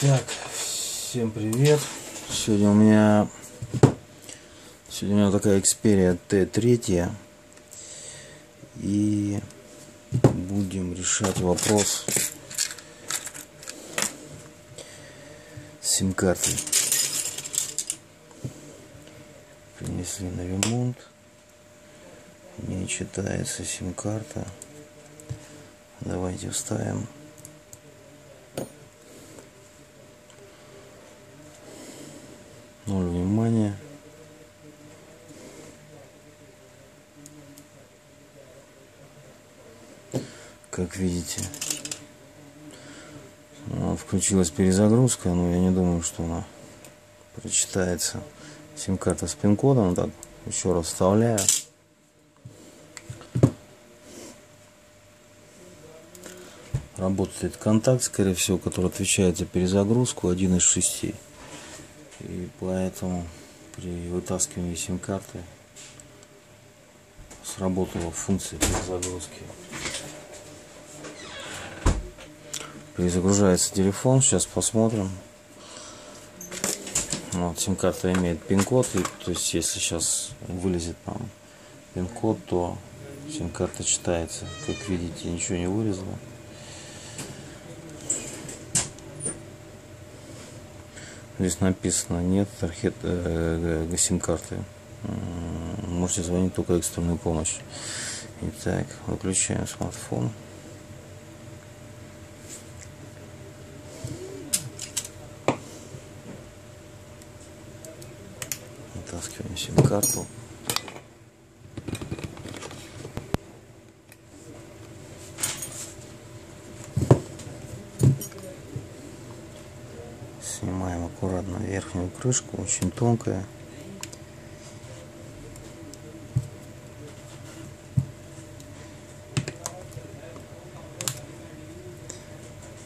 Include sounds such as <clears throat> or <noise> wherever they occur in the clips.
Так, всем привет. Сегодня у меня сегодня у меня такая Xperia T3 и будем решать вопрос с сим-картой. Принесли на ремонт. Не читается сим-карта. Давайте вставим. Как видите, включилась перезагрузка, но я не думаю, что она прочитается. Сим-карта с пин-кодом. Так, еще раз вставляю. Работает контакт, скорее всего, который отвечает за перезагрузку, один из шести. И поэтому при вытаскивании сим-карты сработала функция перезагрузки. Перезагружается телефон, сейчас посмотрим. Вот, сим-карта имеет пин-код, то есть если сейчас вылезет нам пин-код, то сим-карта читается. Как видите, ничего не вылезло. Здесь написано нет архет, э, э, сим-карты. Можете звонить только экстренную помощь. Итак, выключаем смартфон. Вытаскиваем сим-карту. Снимаем аккуратно верхнюю крышку, очень тонкая.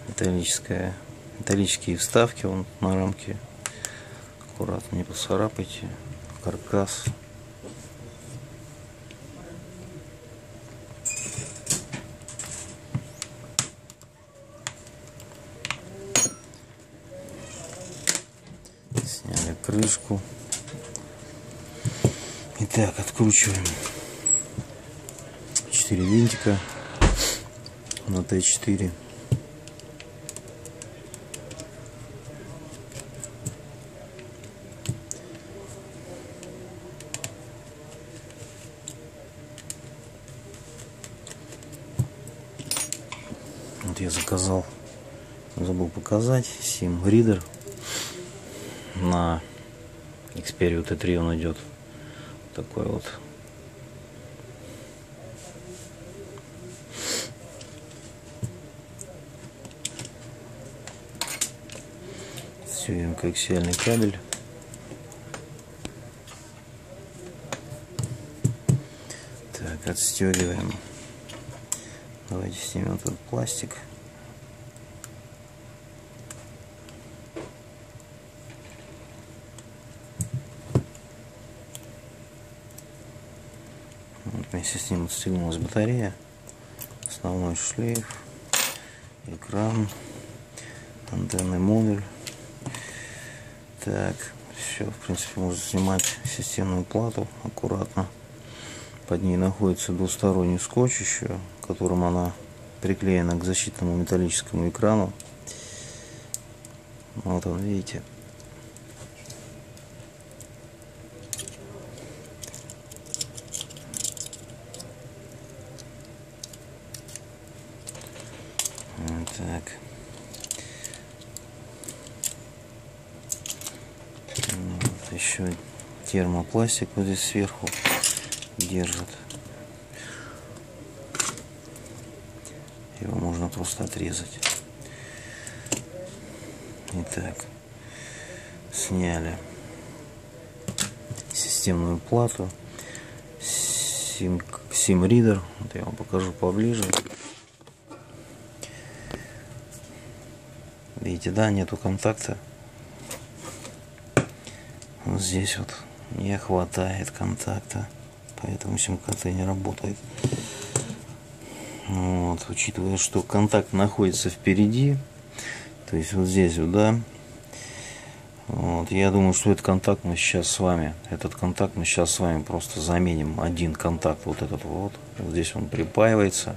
Металлическая, металлические вставки вон на рамке. Аккуратно, не поцарапайте. Каркас. Сняли крышку. Итак, откручиваем 4 винтика на Т4. Вот я заказал, забыл показать, Sim Reader. На Xperia T3 он идет такой вот. Все коаксиальный кабель. Так отстегиваем давайте снимем этот пластик Вместе с ним отстегнулась батарея, основной шлейф, экран, антенный модуль. Так, все, в принципе, можно снимать системную плату аккуратно. Под ней находится двусторонний скотч еще, которым она приклеена к защитному металлическому экрану. Вот он, видите. Так. Вот еще термопластик вот здесь сверху держит. Его можно просто отрезать. Итак, сняли системную плату. Сим, сим-ридер. Вот я вам покажу поближе. Видите, да, нету контакта. Вот здесь вот не хватает контакта, поэтому сим-карта не работает. Вот, учитывая, что контакт находится впереди, То есть вот здесь вот, да. Вот, я думаю, что этот контакт мы сейчас с вами, этот контакт мы сейчас с вами просто заменим. Один контакт, вот этот вот. вот здесь он припаивается.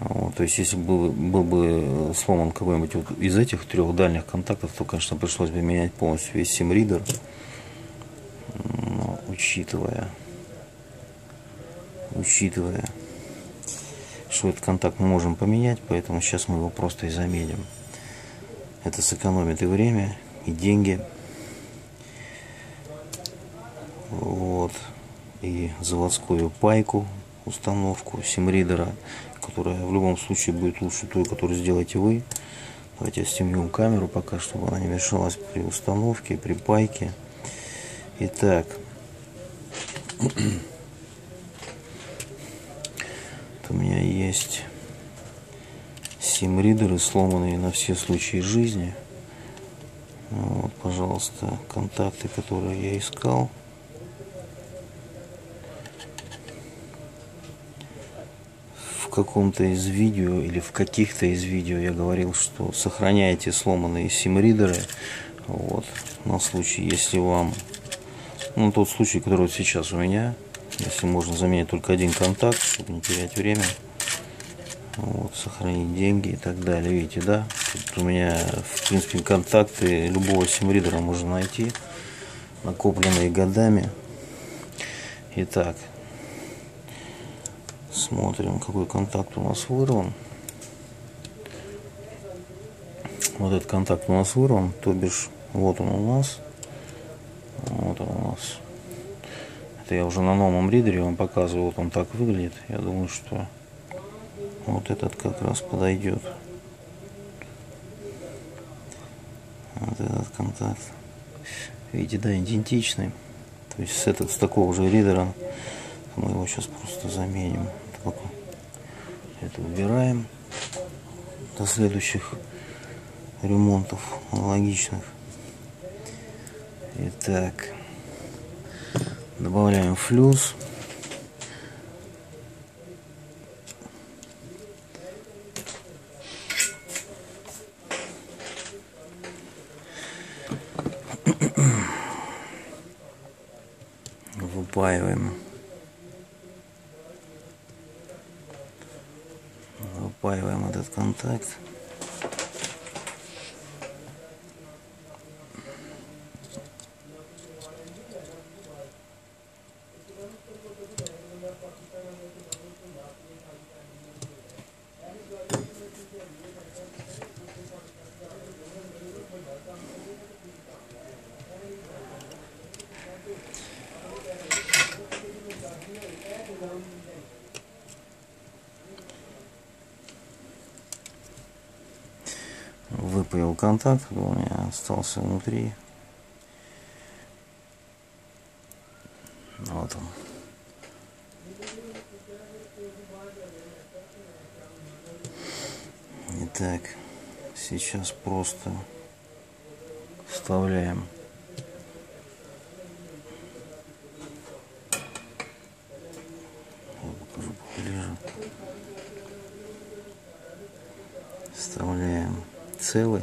Вот, то есть, если был, был бы сломан какой-нибудь вот из этих трех дальних контактов, то, конечно, пришлось бы менять полностью весь сим-ридер. Учитывая, учитывая, что этот контакт мы можем поменять, поэтому сейчас мы его просто и заменим. Это сэкономит и время, и деньги. Вот. И заводскую пайку, установку симридера, которая в любом случае будет лучше той, которую сделаете вы. Давайте снимем камеру пока, чтобы она не мешалась при установке, при пайке. Итак, у меня есть сим-ридеры, сломанные на все случаи жизни. Вот, пожалуйста, контакты, которые я искал. В каком-то из видео или в каких-то из видео я говорил, что сохраняйте сломанные сим-ридеры. Вот, на случай, если вам... Ну, тот случай, который вот сейчас у меня, если можно заменить только один контакт, чтобы не терять время вот, сохранить деньги и так далее. Видите, да? Тут у меня, в принципе, контакты любого симридера можно найти, накопленные годами. Итак, смотрим, какой контакт у нас вырван. Вот этот контакт у нас вырван, то бишь, вот он у нас. Вот он у нас. Это я уже на новом ридере вам показывал, вот он так выглядит. Я думаю, что вот этот как раз подойдет. Вот этот контакт. Видите, да, идентичный. То есть с, этот, с такого же ридера мы его сейчас просто заменим. Это убираем до следующих ремонтов аналогичных. Итак, добавляем флюс. выпаиваем. Выпаиваем этот контакт. Выпаял контакт, у меня остался внутри. Вот он. Итак, сейчас просто вставляем вставляем целый.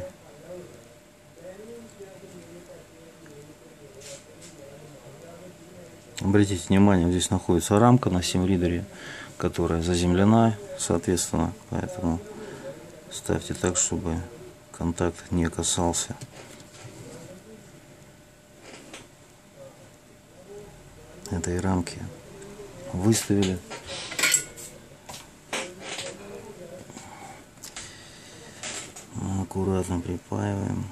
Обратите внимание, здесь находится рамка на сим-ридере, которая заземлена, соответственно, поэтому ставьте так, чтобы контакт не касался. этой рамки. Выставили. Аккуратно припаиваем.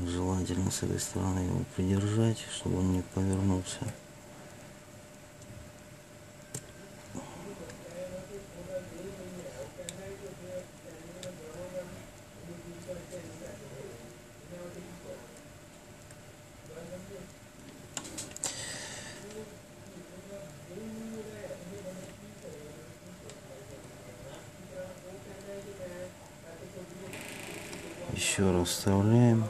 Желательно с этой стороны его придержать, чтобы он не повернулся. Еще раз вставляем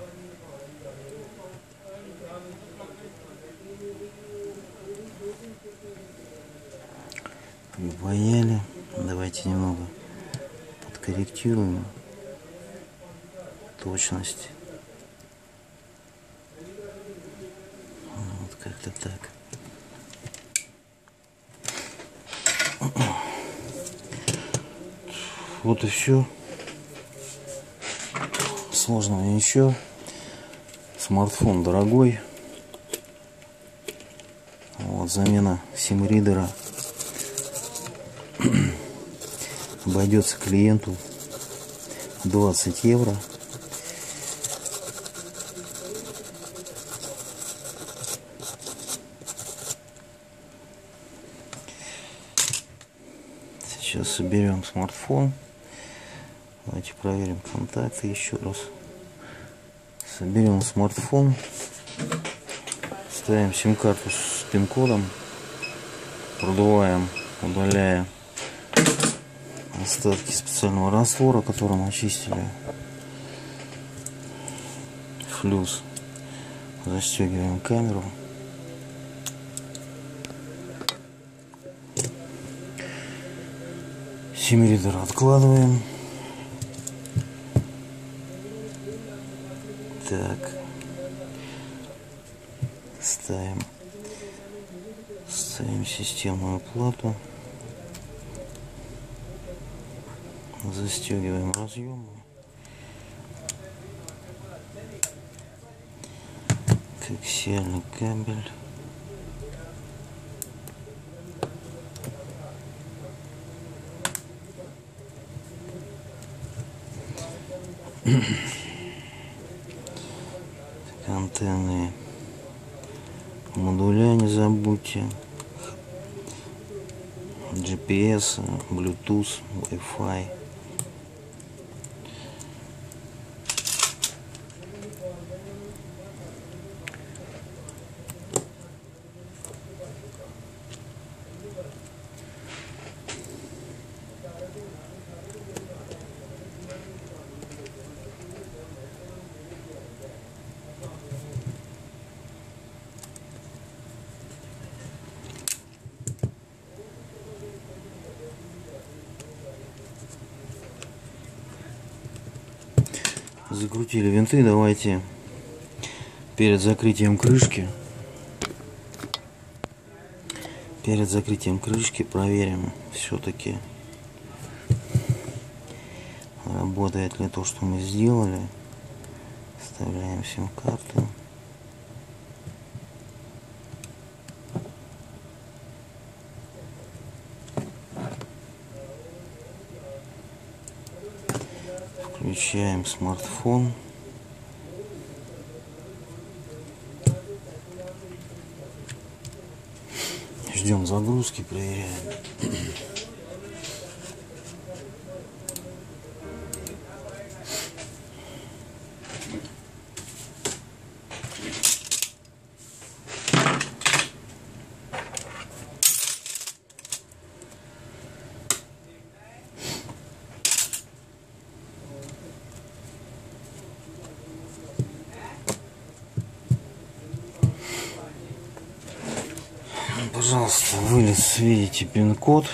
припаяли давайте немного скорректируем точность. Вот как-то так. Вот и все. Сложного ничего. Смартфон дорогой. Вот замена сим-ридера <clears throat> обойдется клиенту 20 евро. Сейчас соберем смартфон. Давайте проверим контакты еще раз. Соберем смартфон. Ставим сим-карту с пин-кодом. Продуваем, удаляя остатки специального раствора, которым очистили флюс. Застегиваем камеру. Симиридер откладываем. Так. Ставим. Ставим системную плату. Застегиваем разъемы. Коаксиальный кабель. антенны модуля не забудьте. GPS, Bluetooth, Wi-Fi закрутили винты давайте перед закрытием крышки. Перед закрытием крышки проверим все-таки работает ли то что мы сделали. Вставляем сим-карту Включаем смартфон. Ждем загрузки, проверяем. Пожалуйста, вылез, видите, пин-код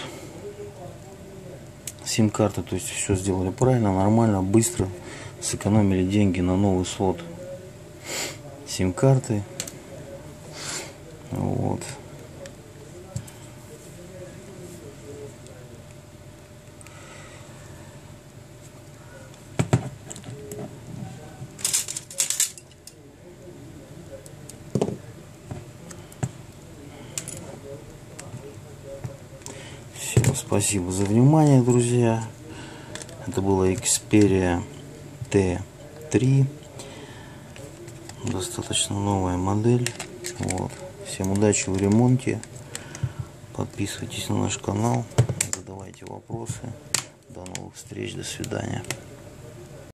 сим-карты, то есть все сделали правильно, нормально, быстро, сэкономили деньги на новый слот сим-карты. Вот. Спасибо за внимание, друзья. Это была Xperia T3. Достаточно новая модель. Вот. Всем удачи в ремонте. Подписывайтесь на наш канал. Задавайте вопросы. До новых встреч. До свидания.